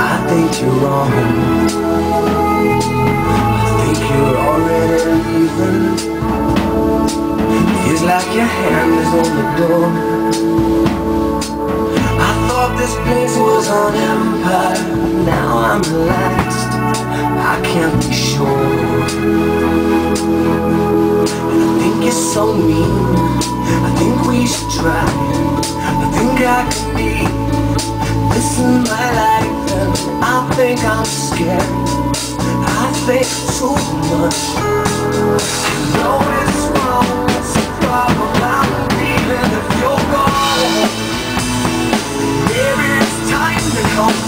I think you're wrong. I think you're already leaving. Feels like your hand is on the door. I thought this place was an empire. Now I'm relaxed. I can't be sure. I think you're so mean. I think we should try. Think I'm scared. I think too much. I know it's wrong. It's a problem. I'm leaving if you're gone. Maybe it's time to come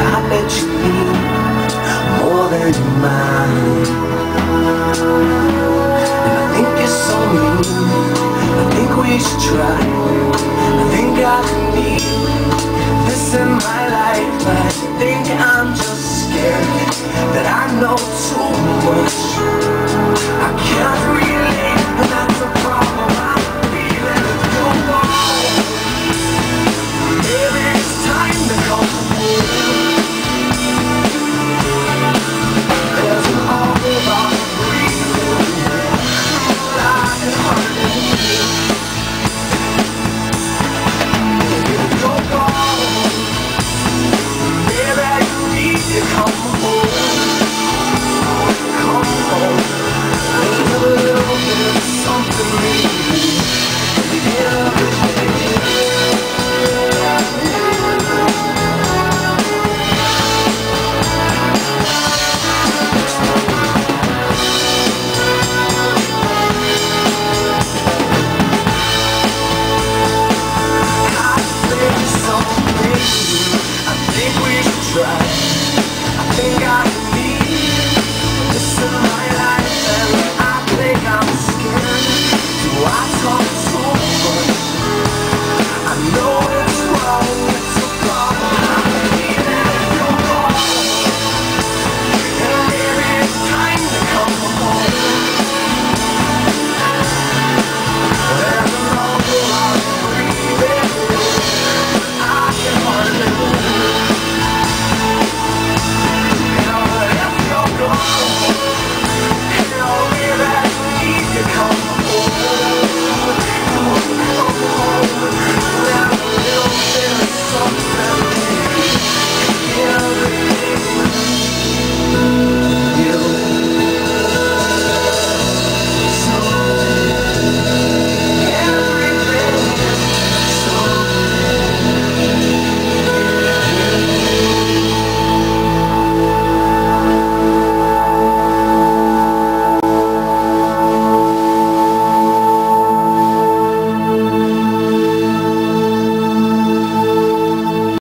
I bet you need Oh.